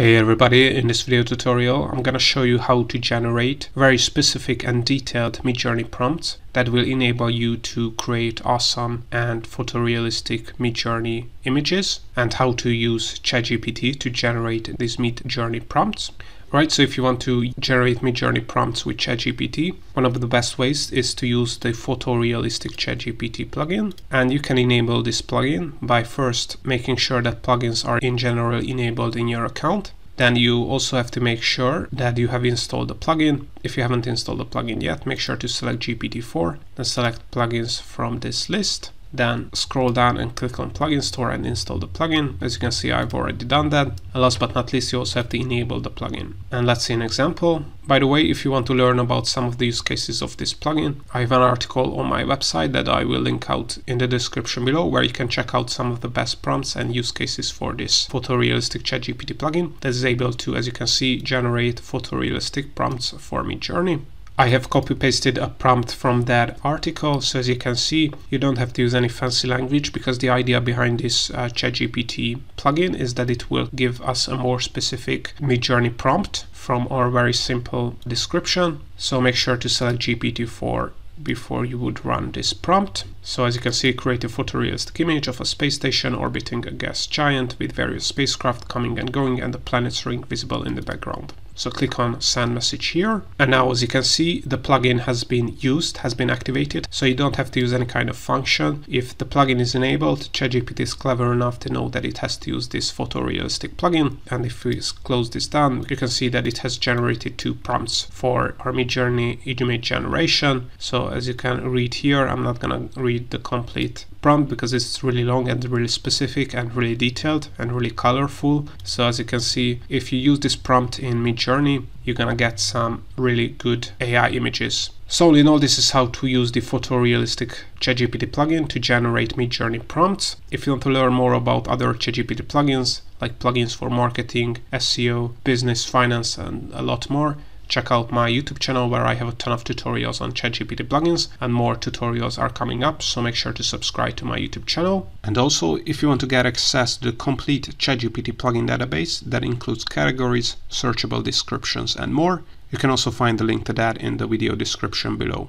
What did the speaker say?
Hey everybody, in this video tutorial I'm gonna show you how to generate very specific and detailed Midjourney prompts that will enable you to create awesome and photorealistic Midjourney images and how to use ChatGPT to generate these Midjourney prompts. Right, so if you want to generate Midjourney prompts with ChatGPT, one of the best ways is to use the photorealistic ChatGPT plugin. And you can enable this plugin by first making sure that plugins are in general enabled in your account. Then you also have to make sure that you have installed the plugin. If you haven't installed the plugin yet, make sure to select GPT-4, and select plugins from this list then scroll down and click on plugin store and install the plugin. As you can see, I've already done that. And last but not least, you also have to enable the plugin. And let's see an example. By the way, if you want to learn about some of the use cases of this plugin, I have an article on my website that I will link out in the description below where you can check out some of the best prompts and use cases for this photorealistic ChatGPT plugin that is able to, as you can see, generate photorealistic prompts for Midjourney. I have copy pasted a prompt from that article. So as you can see, you don't have to use any fancy language because the idea behind this uh, ChatGPT plugin is that it will give us a more specific Midjourney prompt from our very simple description. So make sure to select GPT-4 before you would run this prompt. So as you can see, create a photorealistic image of a space station orbiting a gas giant with various spacecraft coming and going and the planet's ring visible in the background. So click on send message here. And now as you can see, the plugin has been used, has been activated. So you don't have to use any kind of function. If the plugin is enabled, ChatGPT is clever enough to know that it has to use this photorealistic plugin. And if we close this down, you can see that it has generated two prompts for Midjourney image generation. So as you can read here, I'm not gonna read the complete prompt because it's really long and really specific and really detailed and really colorful. So as you can see, if you use this prompt in Midjourney, you're gonna get some really good AI images. So all in all, this is how to use the photorealistic ChatGPT plugin to generate Midjourney prompts. If you want to learn more about other ChatGPT plugins, like plugins for marketing, SEO, business, finance, and a lot more, check out my YouTube channel where I have a ton of tutorials on ChatGPT plugins and more tutorials are coming up, so make sure to subscribe to my YouTube channel. And also, if you want to get access to the complete ChatGPT plugin database that includes categories, searchable descriptions and more, you can also find the link to that in the video description below.